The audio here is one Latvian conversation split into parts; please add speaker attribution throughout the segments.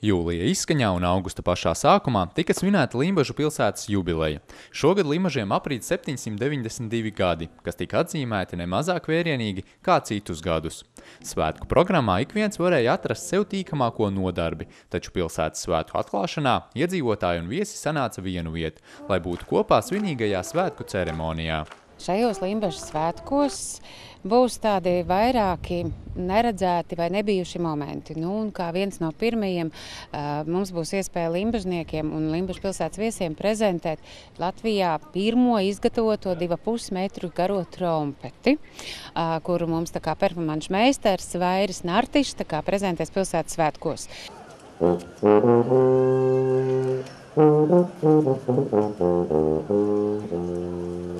Speaker 1: Jūlija izskaņā un augusta pašā sākumā tika svinēta Limbažu pilsētas jubileja. Šogad Limbažiem aprīt 792 gadi, kas tika atzīmēti nemazāk vērienīgi kā citus gadus. Svētku programmā ik viens varēja atrast sev tīkamāko nodarbi, taču pilsētas svētku atklāšanā iedzīvotāji un viesi sanāca vienu vietu, lai būtu kopā svinīgajā svētku ceremonijā.
Speaker 2: Šajos Limbaģa svētkos būs tādi vairāki neredzēti vai nebijuši momenti. Nu, kā viens no pirmajiem mums būs iespēja Limbažniekiem un Limbažu pilsētas viesiem prezentēt Latvijā pirmo izgatavoto divu pusmetru garo trompeti, kuru mums tā kā performanšu meistars Vairis Nartišs prezentēs pilsētas svētkos.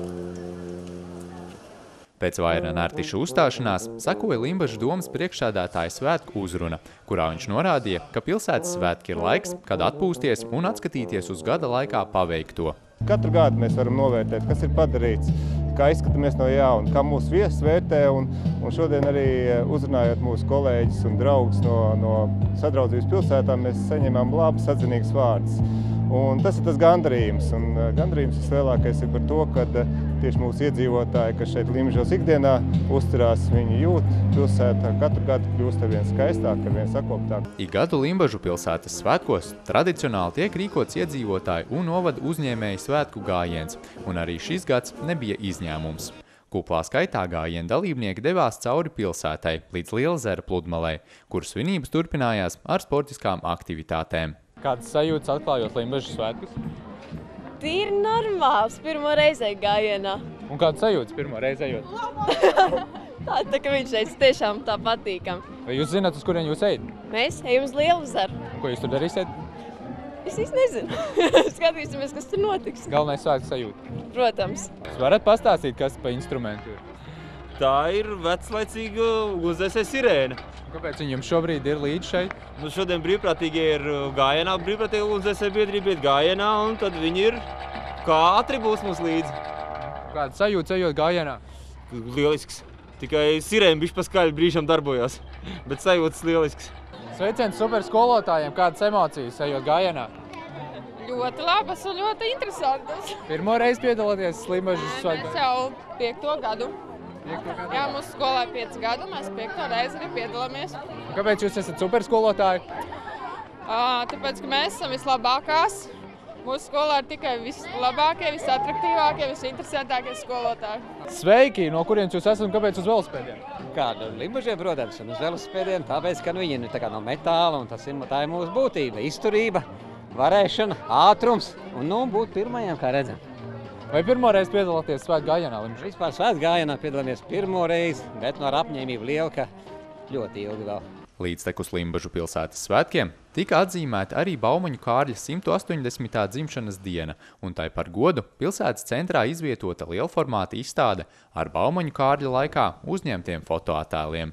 Speaker 1: Pēc vaira Nārtiša uzstāšanās sakoja Limbažu domas priekšsēdētāja svētku uzruna, kurā viņš norādīja, ka pilsētas svētki ir laiks, kad atpūsties un atskatīties uz gada laikā paveikto.
Speaker 3: Katru gadu mēs varam novērtēt, kas ir padarīts, kā izskatāmies no jauna, kā mūsu viesis vērtē. Un, un šodien arī eh, uzrunājot mūsu kolēģis un draugus no, no sadraudzības pilsētām, mēs saņemam labus atzinīgus vārdus. Un tas ir tas gandarījums. Un eh, gandarījums vislielākais ir par to, ka eh, tieši mūsu iedzīvotāji, kas šeit Limžos ikdienā uzturās, viņi jūt pilsētā katru gadu kļūst ar vien skaistāk, ar vien sakoptāk.
Speaker 1: Ik gadu Limbažu pilsētas svētkos tradicionāli tiek rīkots iedzīvotāju un novada uzņēmēju svētku gājiens, un arī šis gads nebija izņēmums. Kuplā skaitā gājiena dalībnieki devās cauri pilsētai līdz Lielzera pludmalei, kur svinības turpinājās ar sportiskām aktivitātēm.
Speaker 4: Kādas sajūtas atklājot Limbažu svētkus?
Speaker 5: Tīri normāls, pirmo reizi gājienā.
Speaker 4: Un kādas sajūtas pirmo reizi ejot?
Speaker 5: tā, tā, ka viņš teica, tiešām tā patīkam.
Speaker 4: Vai jūs zināt, uz kurien jūs ejat?
Speaker 5: Mēs ejam uz Lielu zaru.
Speaker 4: Ko jūs tur darīsiet?
Speaker 5: Es īsti nezinu. Skatīsimies, kas tur notiks.
Speaker 4: Galvenais svētku sajūta.
Speaker 5: Protams.
Speaker 4: Jūs varat pastāstīt, kas pa instrumentu ir?
Speaker 6: Tā ir veclaicīga ugunsdzēsēja sirēna.
Speaker 4: Kāpēc viņi jums šobrīd ir līdz šeit?
Speaker 6: Nu, šodien brīvprātīgie ir uh, gājienā, brīvprātīga ugunsdzēsēja biedrība iet gājienā, un tad viņi ir kā atribūts mums līdzi.
Speaker 4: Kāda sajūta ejot gājienā?
Speaker 6: Lielisks. Tikai sirēna bišķi paskaļi brīžam darbojās, bet sajūtas lielisks.
Speaker 4: Sveiciens super skolotājiem, kādas emocijas ejot gājienā?
Speaker 7: Ļoti labas un ļoti interesantas.
Speaker 4: Pirmo reizi piedalāties Slimažas
Speaker 7: svētkos? Mēs jau piekto gadu. Jā, mūsu skolā ir 5 gadi, un mēs piekto reizi arī piedalāmies.
Speaker 4: Kāpēc jūs esat superskolotāji?
Speaker 7: À, tāpēc, ka mēs esam vislabākās. Mūsu skolā ir tikai vislabākie, visattraktīvākie, visinteresantākie skolotāji.
Speaker 4: Sveiki! No kurienes jūs esat un kāpēc uz velosipēdiem?
Speaker 8: Kāda limbažiem, protams, un uz velosipēdiem, tāpēc, ka nu, viņi ir tā no metāla un tas ir, tā ir mūsu būtība, izturība, varēšana, ātrums un nu, būt pirmajiem, kā redzam.
Speaker 4: Vai pirmo reizi piedalāties svētku gājienā?
Speaker 8: Vispār svētku gājienā piedalāmies pirmo reizi, bet no apņēmību liela, ka ļoti ilgi vēl.
Speaker 1: Līdztekus Limbažu pilsētas svētkiem tika atzīmēta arī Baumaņu Kārļa 180. dzimšanas diena, un tai par godu pilsētas centrā izvietota lielformāta izstāde ar Baumaņu Kārļa laikā uzņemtiem fotoattēliem.